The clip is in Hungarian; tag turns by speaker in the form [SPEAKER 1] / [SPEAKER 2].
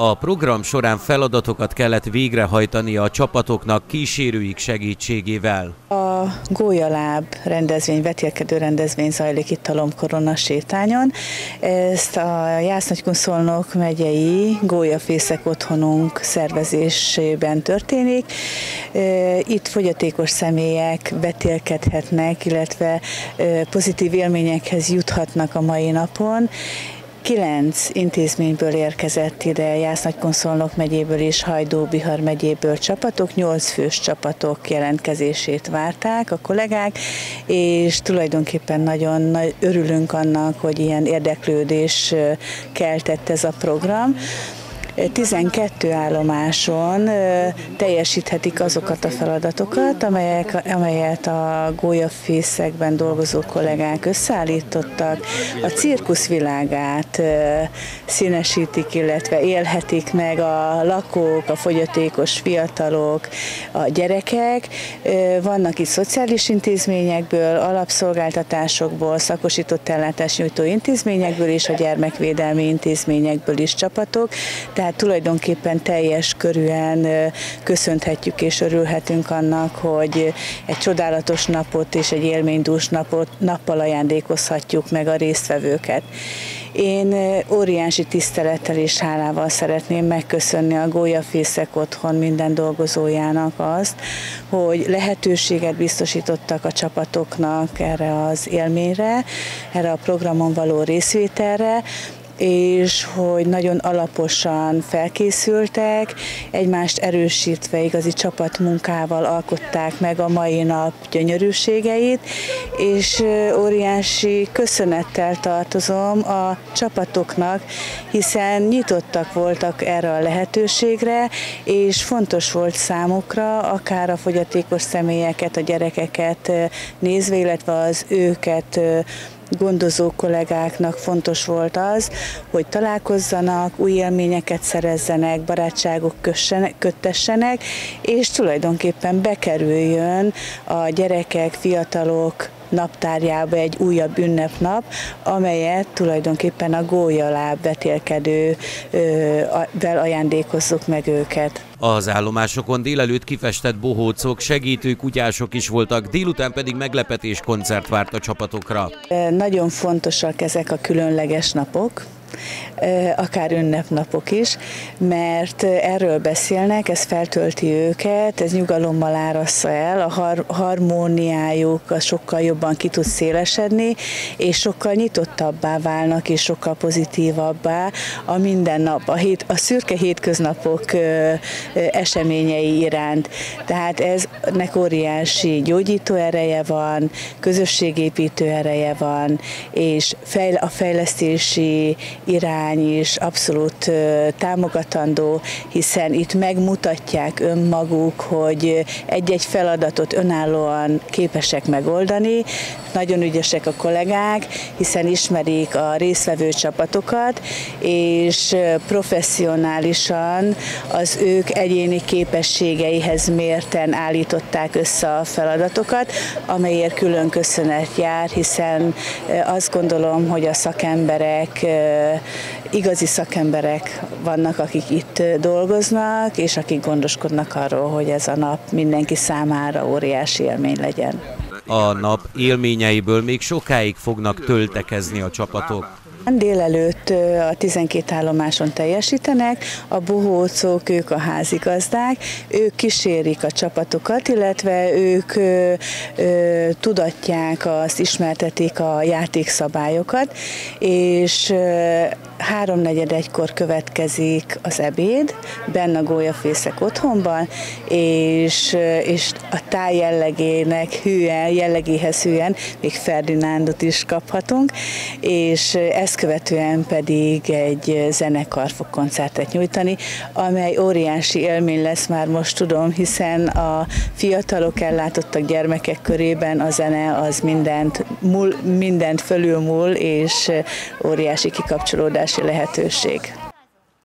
[SPEAKER 1] A program során feladatokat kellett végrehajtani a csapatoknak kísérőik segítségével.
[SPEAKER 2] A Gólyaláb rendezvény, vetélkedő rendezvény zajlik itt a Lombkorona sétányon. Ezt a Jász-Nagykunszolnok megyei Gólyafészek otthonunk szervezésében történik. Itt fogyatékos személyek vetélkedhetnek, illetve pozitív élményekhez juthatnak a mai napon Kilenc intézményből érkezett ide, Jász-Nagykonszolnok megyéből és Hajdó-Bihar megyéből csapatok, nyolc fős csapatok jelentkezését várták a kollégák, és tulajdonképpen nagyon örülünk annak, hogy ilyen érdeklődés keltett ez a program. 12 állomáson teljesíthetik azokat a feladatokat, amelyek, amelyet a gólyafészekben dolgozó kollégák összeállítottak. A cirkuszvilágát színesítik, illetve élhetik meg a lakók, a fogyatékos fiatalok, a gyerekek. Vannak itt szociális intézményekből, alapszolgáltatásokból, szakosított ellátásnyújtó intézményekből és a gyermekvédelmi intézményekből is csapatok. Tehát tehát tulajdonképpen teljes körűen köszönhetjük és örülhetünk annak, hogy egy csodálatos napot és egy élménydús napot, nappal ajándékozhatjuk meg a résztvevőket. Én óriási tisztelettel és hálával szeretném megköszönni a Gólyafészek otthon minden dolgozójának azt, hogy lehetőséget biztosítottak a csapatoknak erre az élményre, erre a programon való részvételre, és hogy nagyon alaposan felkészültek, egymást erősítve igazi csapatmunkával alkották meg a mai nap gyönyörűségeit, és óriási köszönettel tartozom a csapatoknak, hiszen nyitottak voltak erre a lehetőségre, és fontos volt számukra, akár a fogyatékos személyeket, a gyerekeket nézve, illetve az őket gondozó kollégáknak fontos volt az, hogy találkozzanak, új élményeket szerezzenek, barátságok köttessenek, és tulajdonképpen bekerüljön a gyerekek, fiatalok naptárjába egy újabb ünnepnap, amelyet tulajdonképpen a gólyaláb vetélkedővel ajándékozzuk meg őket.
[SPEAKER 1] Az állomásokon délelőtt kifestett bohócok, segítő kutyások is voltak, délután pedig meglepetés koncert várt a csapatokra.
[SPEAKER 2] Nagyon fontosak ezek a különleges napok, akár ünnepnapok is, mert erről beszélnek, ez feltölti őket, ez nyugalommal árassza el, a har- harmóniájuk a sokkal jobban ki tud szélesedni, és sokkal nyitottabbá válnak, és sokkal pozitívabbá a mindennap, a, hét, a szürke hétköznapok eseményei iránt. Tehát ez nek óriási gyógyító ereje van, közösségépítő ereje van, és fejl- a fejlesztési irány is abszolút támogatandó, hiszen itt megmutatják önmaguk, hogy egy-egy feladatot önállóan képesek megoldani. Nagyon ügyesek a kollégák, hiszen ismerik a résztvevő csapatokat, és professzionálisan az ők egyéni képességeihez mérten állították össze a feladatokat, amelyért külön köszönet jár, hiszen azt gondolom, hogy a szakemberek igazi szakemberek vannak, akik itt dolgoznak, és akik gondoskodnak arról, hogy ez a nap mindenki számára óriási élmény legyen.
[SPEAKER 1] A nap élményeiből még sokáig fognak töltekezni a csapatok.
[SPEAKER 2] Délelőtt a 12 állomáson teljesítenek, a bohócok, ők a házigazdák, ők kísérik a csapatokat, illetve ők ö, tudatják, azt ismertetik a játékszabályokat, és ö, háromnegyed egykor következik az ebéd, benne a gólyafészek otthonban, és, és a táj jellegének hűen, jellegéhez hűen még Ferdinándot is kaphatunk, és ezt követően pedig egy zenekar fog koncertet nyújtani, amely óriási élmény lesz már most tudom, hiszen a fiatalok ellátottak gyermekek körében a zene az mindent, múl, mindent fölülmúl, és óriási kikapcsolódási lehetőség.